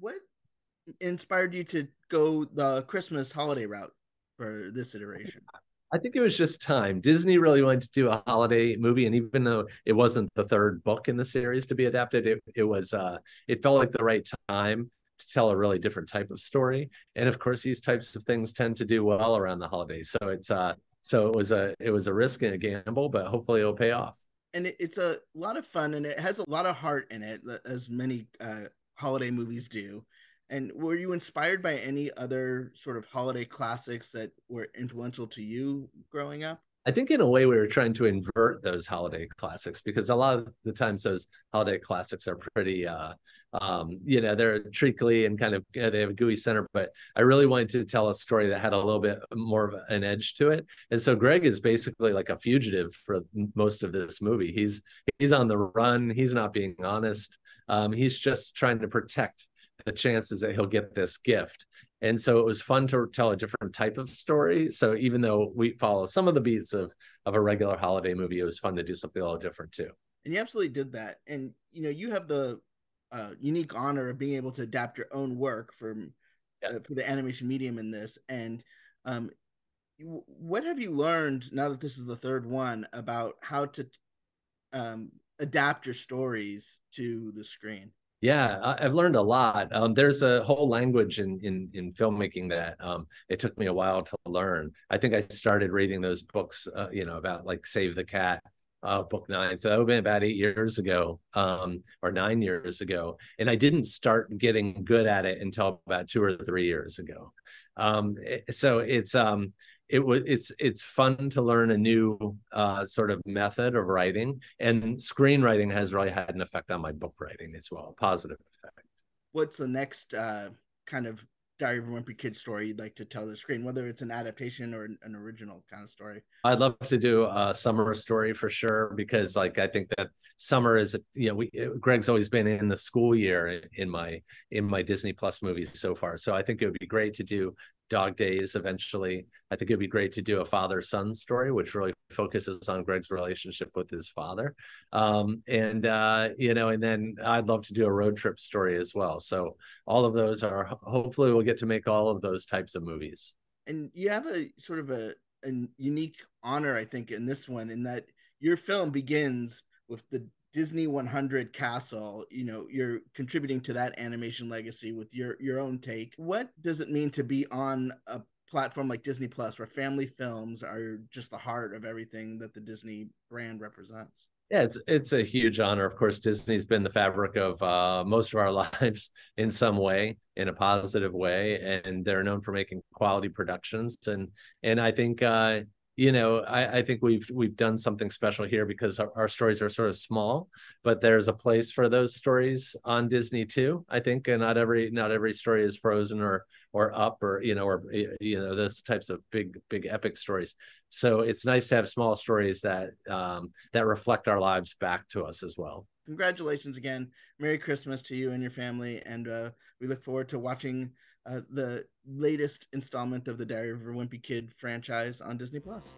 what inspired you to go the Christmas holiday route for this iteration? I think it was just time. Disney really wanted to do a holiday movie, and even though it wasn't the third book in the series to be adapted, it it was uh, it felt like the right time to tell a really different type of story. And of course, these types of things tend to do well around the holidays. So it's uh, so it was a it was a risk and a gamble, but hopefully it'll pay off. And it, it's a lot of fun, and it has a lot of heart in it, as many uh, holiday movies do. And were you inspired by any other sort of holiday classics that were influential to you growing up? I think in a way we were trying to invert those holiday classics because a lot of the times those holiday classics are pretty, uh, um, you know, they're treacly and kind of they have a gooey center. But I really wanted to tell a story that had a little bit more of an edge to it. And so Greg is basically like a fugitive for most of this movie. He's he's on the run. He's not being honest. Um, he's just trying to protect the chances that he'll get this gift. And so it was fun to tell a different type of story. So even though we follow some of the beats of of a regular holiday movie, it was fun to do something a little different too. And you absolutely did that. And you know, you have the uh, unique honor of being able to adapt your own work from yeah. uh, for the animation medium in this. And um, what have you learned now that this is the third one about how to um, adapt your stories to the screen? Yeah, I've learned a lot. Um, there's a whole language in in in filmmaking that um, it took me a while to learn. I think I started reading those books, uh, you know, about like Save the Cat, uh, book nine. So that would have been about eight years ago, um, or nine years ago, and I didn't start getting good at it until about two or three years ago. Um, so it's um, it was it's it's fun to learn a new uh, sort of method of writing and screenwriting has really had an effect on my book writing as well a positive effect. What's the next uh, kind of diary of a wimpy kid story you'd like to tell the screen whether it's an adaptation or an, an original kind of story? I'd love to do a summer story for sure because like i think that summer is you know we greg's always been in the school year in my in my disney plus movies so far so i think it would be great to do Dog Days eventually. I think it'd be great to do a father son story, which really focuses on Greg's relationship with his father. Um, and, uh, you know, and then I'd love to do a road trip story as well. So all of those are hopefully we'll get to make all of those types of movies. And you have a sort of a, a unique honor, I think, in this one, in that your film begins with the Disney 100 Castle, you know, you're contributing to that animation legacy with your your own take. What does it mean to be on a platform like Disney Plus where family films are just the heart of everything that the Disney brand represents? Yeah, it's it's a huge honor. Of course, Disney's been the fabric of uh, most of our lives in some way, in a positive way, and they're known for making quality productions. and And I think uh, you know, I, I, think we've we've done something special here because our, our, stories are sort of small, but there's a place for those stories on Disney too. I think, and not every not every story is Frozen or or Up or you know or you know those types of big big epic stories. So it's nice to have small stories that um, that reflect our lives back to us as well. Congratulations again! Merry Christmas to you and your family, and uh, we look forward to watching uh, the latest installment of the Diary of a Wimpy Kid franchise on Disney Plus.